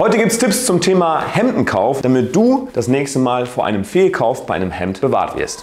Heute gibt es Tipps zum Thema Hemdenkauf, damit du das nächste Mal vor einem Fehlkauf bei einem Hemd bewahrt wirst.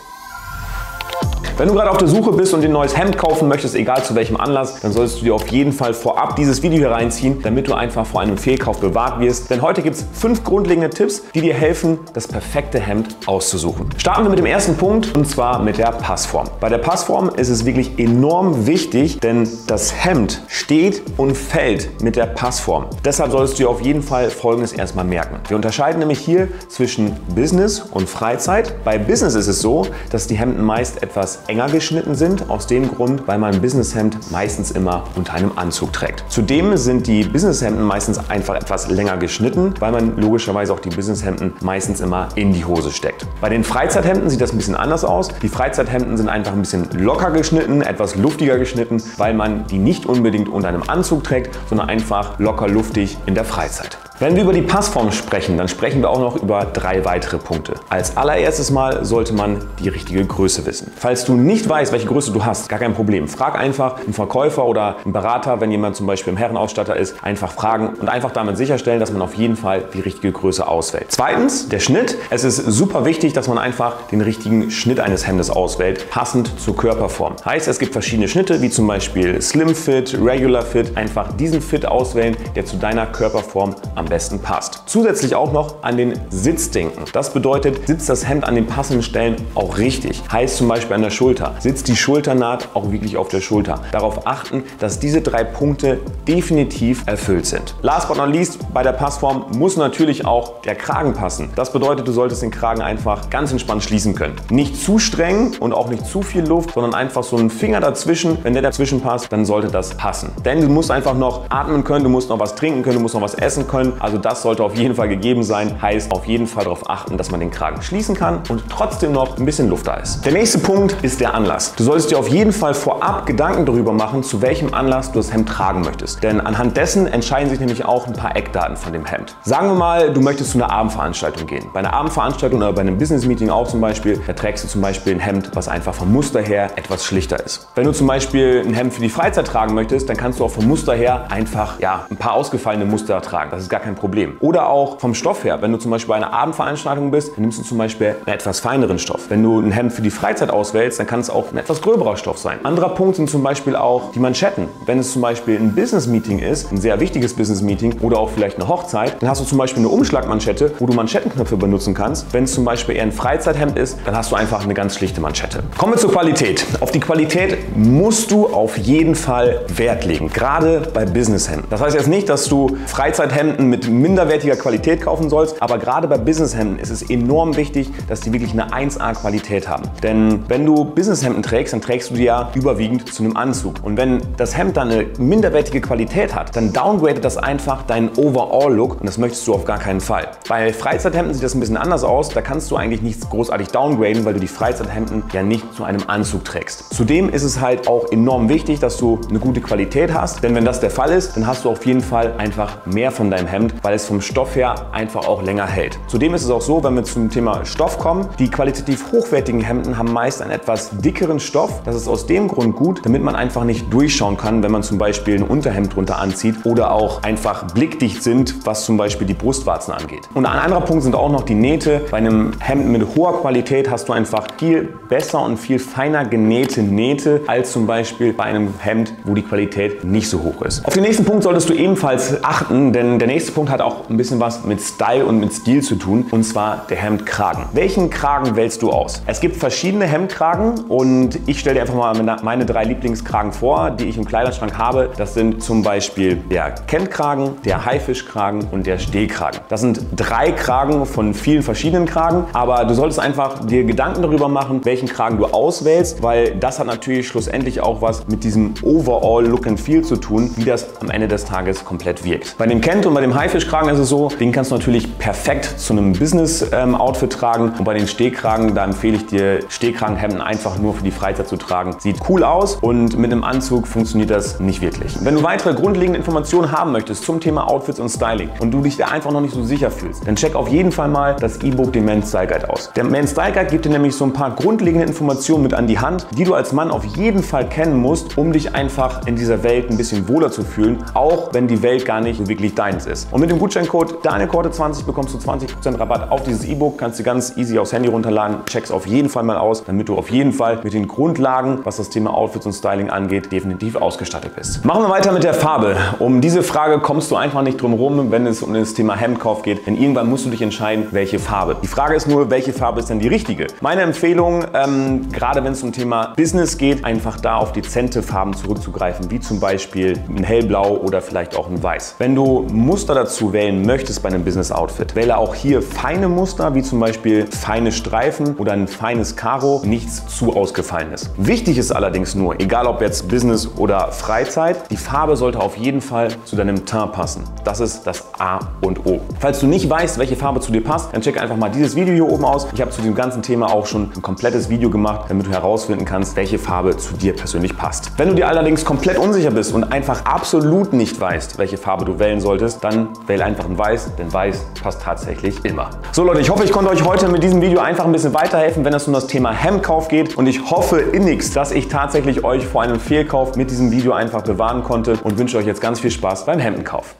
Wenn du gerade auf der Suche bist und dir ein neues Hemd kaufen möchtest, egal zu welchem Anlass, dann solltest du dir auf jeden Fall vorab dieses Video hier reinziehen, damit du einfach vor einem Fehlkauf bewahrt wirst. Denn heute gibt es fünf grundlegende Tipps, die dir helfen, das perfekte Hemd auszusuchen. Starten wir mit dem ersten Punkt und zwar mit der Passform. Bei der Passform ist es wirklich enorm wichtig, denn das Hemd steht und fällt mit der Passform. Deshalb solltest du dir auf jeden Fall Folgendes erstmal merken. Wir unterscheiden nämlich hier zwischen Business und Freizeit. Bei Business ist es so, dass die Hemden meist etwas enger geschnitten sind, aus dem Grund, weil man ein Businesshemd meistens immer unter einem Anzug trägt. Zudem sind die Businesshemden meistens einfach etwas länger geschnitten, weil man logischerweise auch die Businesshemden meistens immer in die Hose steckt. Bei den Freizeithemden sieht das ein bisschen anders aus. Die Freizeithemden sind einfach ein bisschen locker geschnitten, etwas luftiger geschnitten, weil man die nicht unbedingt unter einem Anzug trägt, sondern einfach locker luftig in der Freizeit. Wenn wir über die Passform sprechen, dann sprechen wir auch noch über drei weitere Punkte. Als allererstes Mal sollte man die richtige Größe wissen. Falls du nicht weißt, welche Größe du hast, gar kein Problem. Frag einfach einen Verkäufer oder einen Berater, wenn jemand zum Beispiel im Herrenausstatter ist, einfach fragen und einfach damit sicherstellen, dass man auf jeden Fall die richtige Größe auswählt. Zweitens, der Schnitt. Es ist super wichtig, dass man einfach den richtigen Schnitt eines Hemdes auswählt, passend zur Körperform. Heißt, es gibt verschiedene Schnitte, wie zum Beispiel Slim Fit, Regular Fit. Einfach diesen Fit auswählen, der zu deiner Körperform am besten passt. Zusätzlich auch noch an den Sitz denken. Das bedeutet, sitzt das Hemd an den passenden Stellen auch richtig. Heißt zum Beispiel an der Schulter. Sitzt die Schulternaht auch wirklich auf der Schulter. Darauf achten, dass diese drei Punkte definitiv erfüllt sind. Last but not least, bei der Passform muss natürlich auch der Kragen passen. Das bedeutet, du solltest den Kragen einfach ganz entspannt schließen können. Nicht zu streng und auch nicht zu viel Luft, sondern einfach so einen Finger dazwischen. Wenn der dazwischen passt, dann sollte das passen. Denn du musst einfach noch atmen können, du musst noch was trinken können, du musst noch was essen können. Also das sollte auf jeden Fall gegeben sein. Heißt auf jeden Fall darauf achten, dass man den Kragen schließen kann und trotzdem noch ein bisschen Luft da ist. Der nächste Punkt ist der Anlass. Du solltest dir auf jeden Fall vorab Gedanken darüber machen, zu welchem Anlass du das Hemd tragen möchtest. Denn anhand dessen entscheiden sich nämlich auch ein paar Eckdaten von dem Hemd. Sagen wir mal, du möchtest zu einer Abendveranstaltung gehen. Bei einer Abendveranstaltung oder bei einem Business-Meeting auch zum Beispiel, da trägst du zum Beispiel ein Hemd, was einfach vom Muster her etwas schlichter ist. Wenn du zum Beispiel ein Hemd für die Freizeit tragen möchtest, dann kannst du auch vom Muster her einfach ja, ein paar ausgefallene Muster tragen. Das ist gar kein Problem. Oder auch vom Stoff her. Wenn du zum Beispiel bei einer Abendveranstaltung bist, dann nimmst du zum Beispiel einen etwas feineren Stoff. Wenn du ein Hemd für die Freizeit auswählst, dann kann es auch ein etwas gröberer Stoff sein. Anderer Punkt sind zum Beispiel auch die Manschetten. Wenn es zum Beispiel ein Business-Meeting ist, ein sehr wichtiges Business-Meeting oder auch vielleicht eine Hochzeit, dann hast du zum Beispiel eine Umschlagmanschette, wo du Manschettenknöpfe benutzen kannst. Wenn es zum Beispiel eher ein Freizeithemd ist, dann hast du einfach eine ganz schlichte Manschette. Kommen wir zur Qualität. Auf die Qualität musst du auf jeden Fall Wert legen, gerade bei Businesshemden. Das heißt jetzt nicht, dass du Freizeithemden mit minderwertiger Qualität kaufen sollst, aber gerade bei Businesshemden ist es enorm wichtig, dass die wirklich eine 1A Qualität haben. Denn wenn du Businesshemden trägst, dann trägst du die ja überwiegend zu einem Anzug. Und wenn das Hemd dann eine minderwertige Qualität hat, dann downgradet das einfach deinen Overall-Look und das möchtest du auf gar keinen Fall. Bei Freizeithemden sieht das ein bisschen anders aus. Da kannst du eigentlich nichts großartig downgraden, weil du die Freizeithemden ja nicht zu einem Anzug trägst. Zudem ist es halt auch enorm wichtig, dass du eine gute Qualität hast, denn wenn das der Fall ist, dann hast du auf jeden Fall einfach mehr von deinem Hemd, weil es vom Stoff her einfach auch länger hält. Zudem ist es auch so, wenn wir zum Thema Stoff kommen, die qualitativ hochwertigen Hemden haben meist einen etwas dickeren Stoff. Das ist aus dem Grund gut, damit man einfach nicht durchschauen kann, wenn man zum Beispiel ein Unterhemd drunter anzieht oder auch einfach blickdicht sind, was zum Beispiel die Brustwarzen angeht. Und ein anderer Punkt sind auch noch die Nähte. Bei einem Hemd mit hoher Qualität hast du einfach viel besser und viel feiner genähte Nähte als zum Beispiel bei einem Hemd, wo die Qualität nicht so hoch ist. Auf den nächsten Punkt solltest du ebenfalls achten, denn der nächste Punkt hat auch ein bisschen was mit Style und mit Stil zu tun, und zwar der Hemdkragen. Welchen Kragen wählst du aus? Es gibt verschiedene Hemdkragen und ich stelle dir einfach mal meine drei Lieblingskragen vor, die ich im Kleiderschrank habe. Das sind zum Beispiel der Kentkragen, der Haifischkragen und der Stehkragen. Das sind drei Kragen von vielen verschiedenen Kragen, aber du solltest einfach dir Gedanken darüber machen, welchen Kragen du auswählst, weil das hat natürlich schlussendlich auch was mit diesem Overall Look and Feel zu tun, wie das am Ende des Tages komplett wirkt. Bei dem Kent und bei dem Haifischkragen ist es so, den kannst du natürlich perfekt zu einem Business-Outfit ähm, tragen und bei den Stehkragen, da empfehle ich dir Stehkragenhemden einfach nur für die Freizeit zu tragen. Sieht cool aus und mit einem Anzug funktioniert das nicht wirklich. Wenn du weitere grundlegende Informationen haben möchtest zum Thema Outfits und Styling und du dich da einfach noch nicht so sicher fühlst, dann check auf jeden Fall mal das E-Book, den Men's Style Guide aus. Der Men's Style Guide gibt dir nämlich so ein paar grundlegende Informationen mit an die Hand, die du als Mann auf jeden Fall kennen musst, um dich einfach in dieser Welt ein bisschen wohler zu fühlen, auch wenn die Welt gar nicht wirklich deins ist. Und mit dem Gutscheincode DanielKorte20 bekommst du 20% Rabatt auf dieses E-Book, kannst du ganz easy aufs Handy runterladen, check's auf jeden Fall mal aus, damit du auf jeden Fall mit den Grundlagen, was das Thema Outfits und Styling angeht, definitiv ausgestattet bist. Machen wir weiter mit der Farbe. Um diese Frage kommst du einfach nicht drum rum, wenn es um das Thema Hemdkauf geht, denn irgendwann musst du dich entscheiden, welche Farbe. Die Frage ist nur, welche Farbe ist denn die richtige? Meine Empfehlung, ähm, gerade wenn es um Thema Business geht, einfach da auf dezente Farben zurückzugreifen, wie zum Beispiel ein hellblau oder vielleicht auch ein weiß. Wenn du Muster dazu wählen möchtest bei einem Business-Outfit, wähle auch hier feine Muster, wie zum Beispiel feine Streifen oder ein feines Karo, nichts zu ausgefallenes. Wichtig ist allerdings nur, egal ob jetzt Business oder Freizeit, die Farbe sollte auf jeden Fall zu deinem Teint passen. Das ist das A und O. Falls du nicht weißt, welche Farbe zu dir passt, dann check einfach mal dieses Video hier oben aus. Ich habe zu dem ganzen Thema auch schon ein komplettes Video gemacht, damit du herausfinden kannst, welche Farbe zu dir persönlich passt. Wenn du dir allerdings komplett unsicher bist und einfach absolut nicht weißt, welche Farbe du wählen solltest, dann wähle einfach ein Weiß, denn Weiß passt tatsächlich immer. So Leute, ich hoffe, ich konnte euch heute mit diesem Video einfach ein bisschen weiterhelfen, wenn es um das Thema Hemdkauf geht und ich hoffe innigst, dass ich tatsächlich euch vor einem Fehlkauf mit diesem Video einfach bewahren konnte und wünsche euch jetzt ganz viel Spaß beim Hemdenkauf.